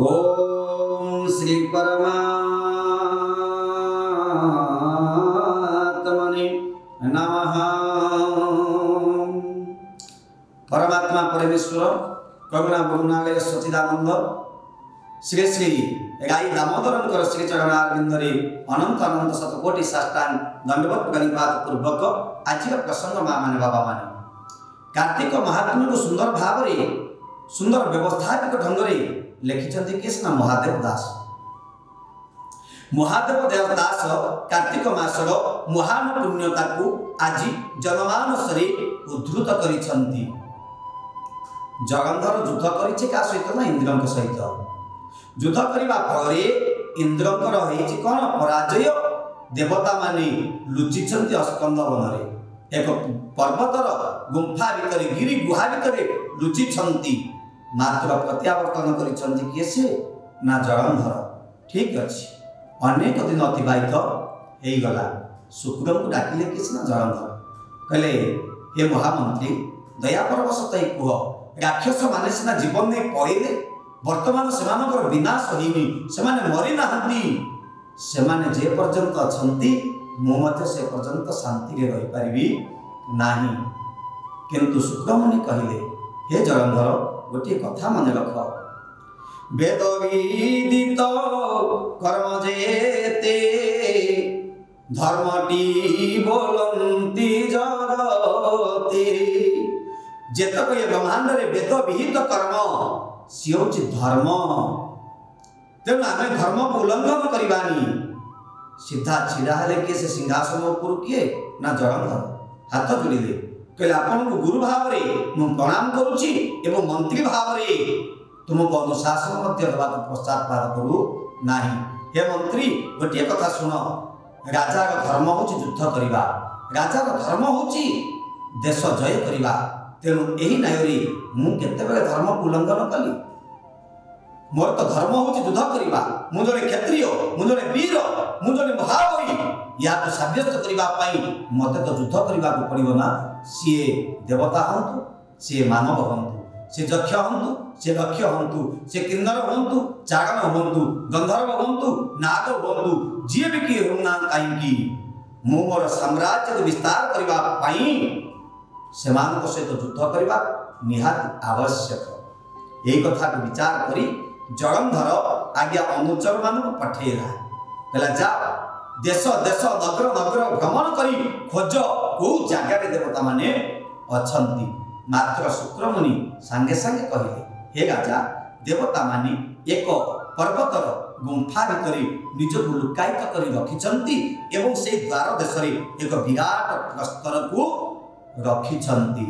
ఓం శ్రీ పరమాత్మని నమ ପରମାତ୍ମା ପରମେଶ୍ୱର କରୁଣା କରୁଣାଳୟ ସଚିଦାନନ୍ଦ ଶ୍ରୀ ଶ୍ରୀ ଗାଈ ଦାମୋଦରଙ୍କର ଶ୍ରୀଚରଣ ଅରବିନ୍ଦରେ ଅନନ୍ତ ଅନନ୍ତ ଶତକୋଟି ସାଷ୍ଟାଙ୍ଗ ଦଣ୍ଡବତ ଗଣିପାତ ପୂର୍ବକ ଆଜିର ପ୍ରସଙ୍ଗ ମା ମାନେ ବାବାମାନେ କାର୍ତ୍ତିକ ମହାତ୍ମ୍ୟକୁ ସୁନ୍ଦର ଭାବରେ ସୁନ୍ଦର ବ୍ୟବସ୍ଥାପିକ ଢଙ୍ଗରେ ଲେଖିଛନ୍ତି କିଏ ସିନା ମହାଦେବ ଦାସ। ମହାଦେବ ଦେବ ଦାସ କାର୍ତ୍ତିକ ମାସର ମହାନ ପୁଣ୍ୟତାକୁ ଆଜି ଜନମାନସରେ ଉଦ୍ଧୃତ କରିଛନ୍ତି। ଜଗନ୍ଧର ଯୁଦ୍ଧ କରିଛି କାହା ସହିତ ନା ଇନ୍ଦ୍ରଙ୍କ ସହିତ? ଯୁଦ୍ଧ କରିବା ଫଳରେ ଇନ୍ଦ୍ରଙ୍କର ହେଇଛି କ'ଣ? ପରାଜୟ। ଦେବତାମାନେ ଲୁଚିଛନ୍ତି ଅସ୍କନ୍ଦ ବନରେ ଏକ ପର୍ବତର ଗୁମ୍ଫା ଭିତରେ ଗିରି ଗୁହା ଭିତରେ ଲୁଚିଛନ୍ତି। ମାତ୍ର ପ୍ରତ୍ୟାବର୍ତ୍ତନ କରିଛନ୍ତି କିଏ ସେ? ନା ଜଳନ୍ଧର। ଠିକ୍ ଅଛି। ଅନେକ ଦିନ ଅତିବାହିତ ହେଇଗଲା। ଶୁକ୍ରଙ୍କୁ ଡାକିଲେ କିଏ ସିନା ଜଳନ୍ଧର। କହିଲେ ହେ ମହାମନ୍ତ୍ରୀ ଦୟାପରବଶତ ଏଇ କୁହ ରାକ୍ଷସମାନେ ସିନା ଜୀବନ ନେଇ ପଳେଇଲେ ବର୍ତ୍ତମାନ ସେମାନଙ୍କର ବିନାଶ ହେଇନି ସେମାନେ ମରିନାହାନ୍ତି। ସେମାନେ ଯେ ପର୍ଯ୍ୟନ୍ତ ଅଛନ୍ତି ମୁଁ ମଧ୍ୟ ସେ ପର୍ଯ୍ୟନ୍ତ ଶାନ୍ତିରେ ରହିପାରିବି ନାହିଁ। କିନ୍ତୁ ଶୁକ୍ରମୁନି କହିଲେ ହେ ଜଳନ୍ଧର ଗୋଟିଏ କଥା ମନେ ରଖ। ବେଦ ବିଦିତ କର୍ମ ଯେତେ ଧର୍ମଟି ବୋଲନ୍ତି ଜଗତେ। ଯେତକ ଏ ବ୍ରହ୍ମାଣ୍ଡରେ ବେଦ ବିହିତ କର୍ମ ସିଏ ହେଉଛି ଧର୍ମ। ତେଣୁ ଆମେ ଧର୍ମକୁ ଉଲ୍ଲଙ୍ଘନ କରିବାନି। ସିଧା ଛିଡ଼ା ହେଲେ କିଏ ସେ ସିଂହାସନ ଉପରୁ କିଏ? ନା ଜଗନ୍ଧର ହାତ ଯୋଡ଼ିଲେ କହିଲେ ଆପଣଙ୍କୁ ଗୁରୁ ଭାବରେ ମୁଁ ପ୍ରଣାମ କରୁଛି ଏବଂ ମନ୍ତ୍ରୀ ଭାବରେ ତୁମକୁ ଅନୁଶାସନ ମଧ୍ୟ ଦେବାକୁ ପଶ୍ଚାତପାତ କରୁ ନାହିଁ। ହେ ମନ୍ତ୍ରୀ ଗୋଟିଏ କଥା ଶୁଣ। ରାଜାର ଧର୍ମ ହେଉଛି ଯୁଦ୍ଧ କରିବା। ରାଜାର ଧର୍ମ ହେଉଛି ଦେଶ ଜୟ କରିବା। ତେଣୁ ଏହି ନ୍ୟାୟରେ ମୁଁ କେତେବେଳେ ଧର୍ମକୁ ଉଲ୍ଲଙ୍ଘନ କଲି? ମୋର ତ ଧର୍ମ ହେଉଛି ଯୁଦ୍ଧ କରିବା। ମୁଁ ଜଣେ କ୍ଷତ୍ରିୟ ମୁଁ ଜଣେ ବୀର ମୁଁ ଜଣେ ମହାବଳୀ ୟାକୁ ସାବ୍ୟସ୍ତ କରିବା ପାଇଁ ମୋତେ ତ ଯୁଦ୍ଧ କରିବାକୁ ପଡ଼ିବ ନା ସିଏ ଦେବତା ହୁଅନ୍ତୁ ସିଏ ମାନବ ହୁଅନ୍ତୁ ସେ ଯକ୍ଷ ହୁଅନ୍ତୁ ସେ ଲକ୍ଷ ହୁଅନ୍ତୁ ସେ କିନ୍ନର ହୁଅନ୍ତୁ ଚାଗନ ହୁଅନ୍ତୁ ଗନ୍ଧର୍ବ ହୁଅନ୍ତୁ ନାଗ ହୁଅନ୍ତୁ ଯିଏ ବି କିଏ ହେଉନା କାହିଁକି ମୁଁ ମୋର ସାମ୍ରାଜ୍ୟକୁ ବିସ୍ତାର କରିବା ପାଇଁ ସେମାନଙ୍କ ସହିତ ଯୁଦ୍ଧ କରିବା ନିହାତି ଆବଶ୍ୟକ। ଏହି କଥାକୁ ବିଚାର କରି ଜଳନ୍ଧର ଆଜ୍ଞା ଅନୁଚରମାନଙ୍କୁ ପଠେଇଲା। କହିଲା ଯାଅ ଦେଶ ଦେଶ ନଗର ନଗର ଭ୍ରମଣ କରି ଖୋଜ କୋଉ ଜାଗାରେ ଦେବତାମାନେ ଅଛନ୍ତି? ମାତ୍ର ଶୁକ୍ରମୁନି ସାଙ୍ଗେ ସାଙ୍ଗେ କହିଲେ ହେ ରାଜା ଦେବତାମାନେ ଏକ ପର୍ବତର ଗୁମ୍ଫା ଭିତରେ ନିଜକୁ ଲୁକାୟିତ କରି ରଖିଛନ୍ତି ଏବଂ ସେଇ ଦ୍ୱାର ଦେଶରେ ଏକ ବିରାଟ ପ୍ରସ୍ତରକୁ ରଖିଛନ୍ତି।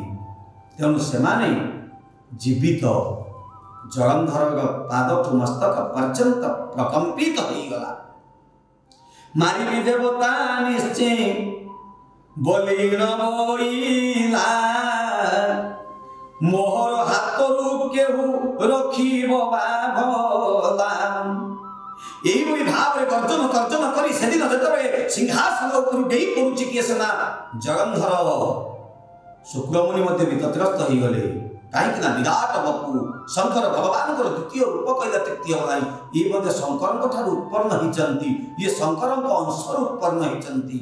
ତେଣୁ ସେମାନେ ଜୀବିତ। ଜଳନ୍ଧରର ପାଦଠୁ ମସ୍ତକ ପର୍ଯ୍ୟନ୍ତ ପ୍ରକମ୍ପିତ ହେଇଗଲା। মারিবি দেবতা নিশ্চয় বলি নবইলা মোহর হাতরু কেউ রখিব বাভলা। এইভাবে ভাবে গর্জন তর্জন করে সেদিন যেতবে সিংহাসন উপর ডেই পড়ুছে কিয়ে সেনা জগন্ধর। শুক্রমুনি মধ্যে বিতত্রস্ত হয়ে গলে କାହିଁକି ନା ବିରାଟ ବପୁ ଶଙ୍କର ଭଗବାନଙ୍କର ଦ୍ୱିତୀୟ ରୂପ କହିଲେ ତୃତୀୟ ନାହିଁ ଇଏ ମଧ୍ୟ ଶଙ୍କରଙ୍କ ଠାରୁ ଉତ୍ପନ୍ନ ହେଇଛନ୍ତି ଇଏ ଶଙ୍କରଙ୍କ ଅଂଶରୁ ଉତ୍ପନ୍ନ ହେଇଛନ୍ତି।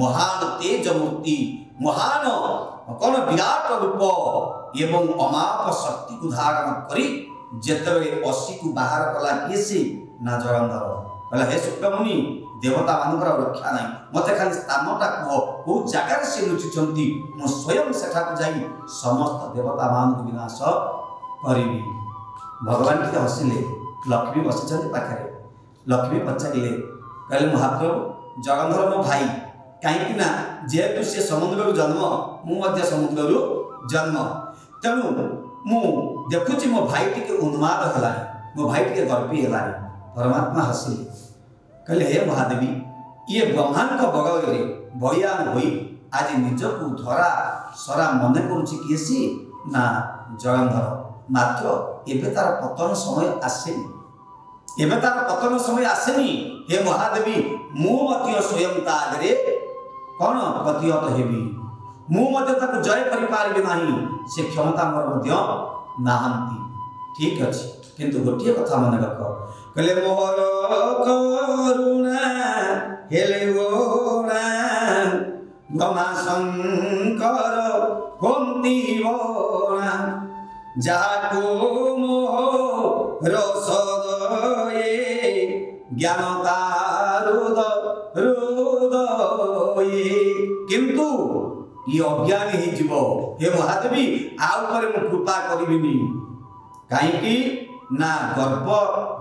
ମହାନ ତେଜ ମୂର୍ତ୍ତି ମହାନ କ'ଣ ବିରାଟ ରୂପ ଏବଂ ଅମାପ ଶକ୍ତିକୁ ଧାରଣ କରି ଯେତେବେଳେ ଅଶୀକୁ ବାହାର କଲା କିଏ ସେ? ନା ଜଳନ୍ଧର। କହିଲା ହେ ଶୁକ୍ରମୁନି ଦେବତାମାନଙ୍କର ରକ୍ଷା ନାହିଁ। ମୋତେ ଖାଲି ସ୍ଥାନଟା କୁହ କୋଉ ଜାଗାରେ ସେ ଲୁଚିଛନ୍ତି? ମୁଁ ସ୍ୱୟଂ ସେଠାକୁ ଯାଇ ସମସ୍ତ ଦେବତାମାନଙ୍କୁ ବିନାଶ କରିବି। ଭଗବାନ ଟିକେ ହସିଲେ। ଲକ୍ଷ୍ମୀ ବସିଛନ୍ତି ପାଖରେ। ଲକ୍ଷ୍ମୀ ପଚାରିଲେ କହିଲେ ମହାପ୍ରଭୁ ଜଗନ୍ଧର ମୋ ଭାଇ କାହିଁକି ନା ଯେହେତୁ ସେ ସମୁଦ୍ରରୁ ଜନ୍ମ ମୁଁ ମଧ୍ୟ ସମୁଦ୍ରରୁ ଜନ୍ମ। ତେଣୁ ମୁଁ ଦେଖୁଛି ମୋ ଭାଇ ଟିକେ ଉନ୍ମାଦ ହେଲାଣି ମୋ ଭାଇ ଟିକେ ଗର୍ବି ହେଲାଣି। परमात्मा हंसे। कहले, हे महादेवी, ये ब्रह्मांड बगल बयान हो आज निजक धरा, सरा मन कर किए सी? ना জয়ন্ধর মাত্র এবে তার পতন সময় আসেনি এবে তার পতন সময় আসেনি হে মহাদেবী মু মধ্যে স্বয়ং তা আগে কণ প্রতিহত হেবি মু মধ্যে তাকে জয় করিপারিবি না সে ক্ষমতা মোর মধ্যে নাহান্তি ঠিক আছে কিন্তু গোটিয়ে কথা মনে রখ କହିଲେ ମୋହର କରୁଣା ହେଲେ ଗୋଣା ବ୍ରହ୍ମା ଶଙ୍କର କୁନ୍ତି ବଣା ଯାହାକୁ ମୋହ ରସ ଦଏ ଜ୍ଞାନ ତାରୁଦ ହୃଦଏ କିନ୍ତୁ ଇଏ ଅଜ୍ଞାନୀ ହେଇଯିବ ହେ ମହାଦେବୀ ଆଉ ଉପରେ ମୁଁ କୃପା କରିବିନି କାହିଁକି ନା ଗର୍ବ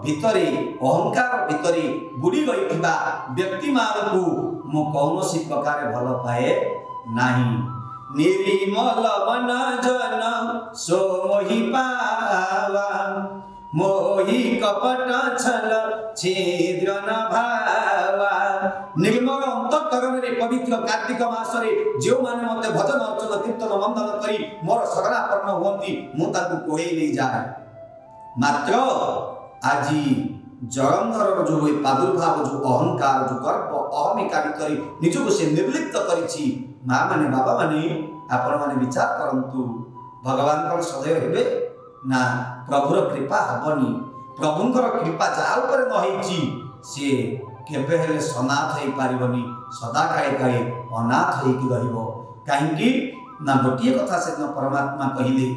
ଭିତରେ ଅହଙ୍କାର ଭିତରେ ବୁଡ଼ି ରହିଥିବା ବ୍ୟକ୍ତିମାନଙ୍କୁ ମୁଁ କୌଣସି ପ୍ରକାର ଭଲ ପାଏ ନାହିଁ। ନିର୍ମଳ ମନ ଜନ ସୋ ମୋହି ପାବା ମୋହି କପଟ ଛଲ ଛିଦ୍ର ନ ଭାବା ନିର୍ମଳ ଅନ୍ତଃକରଣରେ ପବିତ୍ର କାର୍ତ୍ତିକ ମାସରେ ଯେଉଁମାନେ ମୋତେ ଭଜନ ଅର୍ଚ୍ଚନ କୀର୍ତ୍ତନ ବନ୍ଦନ କରି ମୋର ଶରଣାପନ୍ନ ହୁଅନ୍ତି ମୁଁ ତାଙ୍କୁ କୋହେଇ ନେଇଯାଏ। ମାତ୍ର ଆଜି ଜଳନ୍ଧରର ଯେଉଁ ଏ ପ୍ରାଦୁର୍ଭାବ ଯେଉଁ ଅହଙ୍କାର ଯେଉଁ ଗର୍ବ ଅହମିକା ଭିତରେ ନିଜକୁ ସେ ନିର୍ଲିପ୍ତ କରିଛି ମା ମାନେ ବାବା ମାନେ ଆପଣମାନେ ବିଚାର କରନ୍ତୁ ଭଗବାନଙ୍କର ସଦୟ ହେବେ ନା ପ୍ରଭୁର କୃପା ହବନି? ପ୍ରଭୁଙ୍କର କୃପା ଯାହା ଉପରେ ନ ହେଇଛି ସିଏ କେବେ ହେଲେ ସନାଥ ହେଇପାରିବନି ସଦା କାଳେ କାଳେ ଅନାଥ ହେଇକି ରହିବ। କାହିଁକି? ନା ଗୋଟିଏ କଥା ସେଦିନ ପରମାତ୍ମା କହିଲେ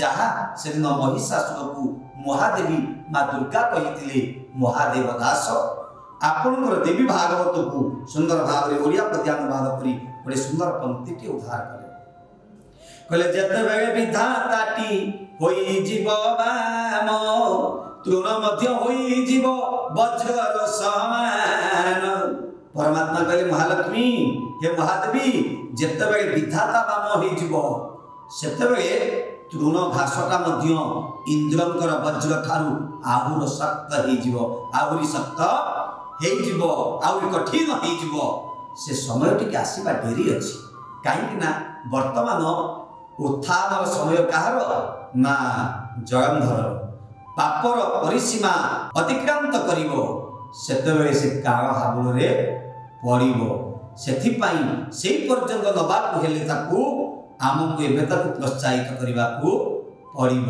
ଯାହା ସେଦିନ ମହିଷାସୁରକୁ ମହାଦେବୀ ମା ଦୁର୍ଗା କହିଥିଲେ ମହାଦେବ ଦାସ ଆପଣଙ୍କର ଦେବୀ ଭାଗବତକୁ ସୁନ୍ଦର ଭାବରେ ଓଡ଼ିଆ ପ୍ରତି ଅନୁବାଦ କରି ଗୋଟେ ସୁନ୍ଦର ପଙ୍କ୍ତିଟି ଉଦ୍ଧାର କଲେ। କହିଲେ ଯେତେବେଳେ ବିଧାତାଟି ହୋଇଯିବ ବାମ ତୃଣ ମଧ୍ୟ ହୋଇଯିବ ବଜ୍ରର ସମାନ। ପରମାତ୍ମା କହିଲେ ମହାଲକ୍ଷ୍ମୀ ହେ ମହାଦେବୀ ଯେତେବେଳେ ବିଧାତା ବାମ ହେଇଯିବ ସେତେବେଳେ ତୃଣ ଘାସଟା ମଧ୍ୟ ଇନ୍ଦ୍ରଙ୍କର ବଜ୍ର ଠାରୁ ଆହୁରି ଶକ୍ତ ହେଇଯିବ ଆହୁରି ଶକ୍ତ ହେଇଯିବ ଆହୁରି କଠିନ ହେଇଯିବ। ସେ ସମୟ ଟିକେ ଆସିବା ଡେରି ଅଛି। କାହିଁକି ନା ବର୍ତ୍ତମାନ ଉତ୍ଥାନର ସମୟ କାହାର? ନା ଜଳନ୍ଧର ପାପର ପରିସୀମା ଅତିକ୍ରାନ୍ତ କରିବ। ସେତେବେଳେ ସେ କାଳ ହାବୁଳରେ ପଡ଼ିବ। ସେଥିପାଇଁ ସେଇ ପର୍ଯ୍ୟନ୍ତ ନେବାକୁ ହେଲେ ତାକୁ ଆମକୁ ଏବେ ତାକୁ ପ୍ରୋତ୍ସାହିତ କରିବାକୁ ପଡ଼ିବ।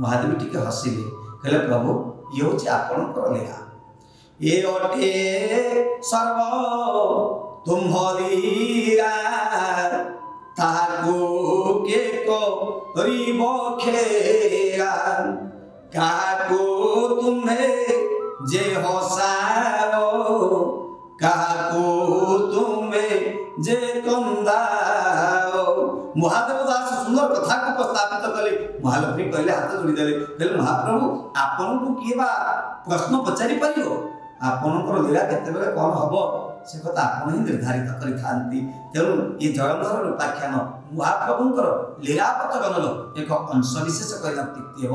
ମହାଦେବୀ ଟିକେ ହସିଲେ କହିଲେ ପ୍ରଭୁ ଇଏ ହେଉଛି ଆପଣଙ୍କର ଲୀଳା ଏ ଅଟେ ସର୍ବ ତୁମ୍ଭ ଲୀଳା ତାହାକୁ କେ କରିବ ଖେଳା କାହାକୁ ତୁମ୍ଭେ ଯେ ହସାଅ କାହାକୁ ତୁମେ ଯେ କନ୍ଦାଅ? ମହାଦେବ ଦାସ ସୁନ୍ଦର କଥାକୁ ଉପସ୍ଥାପିତ କଲେ। ମହାଲକ୍ଷ୍ମୀ କହିଲେ ହାତ ଯୋଡ଼ିଦେଲେ। କହିଲେ ମହାପ୍ରଭୁ ଆପଣଙ୍କୁ କିଏ ବା ପ୍ରଶ୍ନ ପଚାରି ପାରିବ? ଆପଣଙ୍କର ଲୀଳା କେତେବେଳେ କ'ଣ ହବ? ସେ କଥା ଆପଣ ହିଁ ନିର୍ଦ୍ଧାରିତ କରିଥାନ୍ତି। ତେଣୁ ଏ ଜଳନ୍ଧର ରୂପାଖ୍ୟାନ ମହାପ୍ରଭୁଙ୍କର ଲୀଳାବତରଣର ଏକ ଅଂଶ ବିଶେଷ କହିଲେ ଅତ୍ୟୁକ୍ତି ହେବ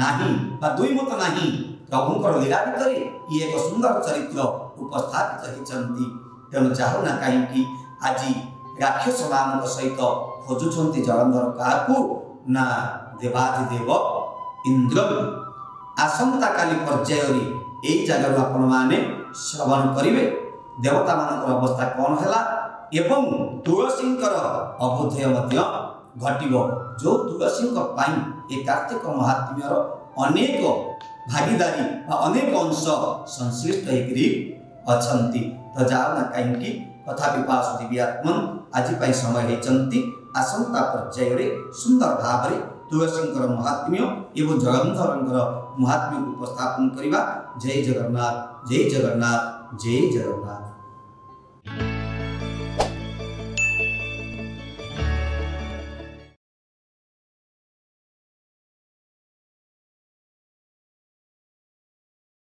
ନାହିଁ ବା ଦୁଇ ମତ ନାହିଁ। ପ୍ରଭୁଙ୍କର ଲୀଳା ଭିତରେ ଇଏ ଏକ ସୁନ୍ଦର ଚରିତ୍ର ଉପସ୍ଥାପିତ ହେଇଛନ୍ତି। ତେଣୁ ଯାହୁ ନା କାହିଁକି? ଆଜି ରାକ୍ଷସମାନଙ୍କ ସହିତ ଖୋଜୁଛନ୍ତି ଜଳନ୍ଧର କାହାକୁ? ନା ଦେବାଧିଦେବ ଇନ୍ଦ୍ରକୁ। ଆସନ୍ତାକାଲି ପର୍ଯ୍ୟାୟରେ ଏଇ ଜାଗାରୁ ଆପଣମାନେ ଶ୍ରବଣ କରିବେ। ଦେବତାମାନଙ୍କର ଅବସ୍ଥା କ'ଣ ହେଲା? ଏବଂ ତୁଳସୀଙ୍କର ଅଭୁଧେୟ ମଧ୍ୟ ଘଟିବ। ଯେଉଁ ତୁଳସୀଙ୍କ ପାଇଁ ଏ କାର୍ତ୍ତିକ ମହାତ୍ମ୍ୟର ଅନେକ ଭାଗିଦାରୀ ବା ଅନେକ ଅଂଶ ସଂଶ୍ଳିଷ୍ଟ ହେଇକରି ଅଛନ୍ତି। ତ ଯାଉ ନା କାହିଁକି? ତଥାପି ବାସୁଦେବୀ ଆତ୍ମନ୍ ଆଜି ପାଇଁ ସମୟ ହେଇଛନ୍ତି ଆସନ୍ତା ପର୍ଯ୍ୟାୟରେ ସୁନ୍ଦର ଭାବରେ ତୁଳସୀଙ୍କର ମହାତ୍ମ୍ୟ ଏବଂ ଜଗନ୍ଧରଙ୍କର ମହାତ୍ମ୍ୟକୁ ଉପସ୍ଥାପନ କରିବା। ଜୟ ଜଗନ୍ନାଥ ଜୟ ଜଗନ୍ନାଥ ଜୟ ଜଗନ୍ନାଥ।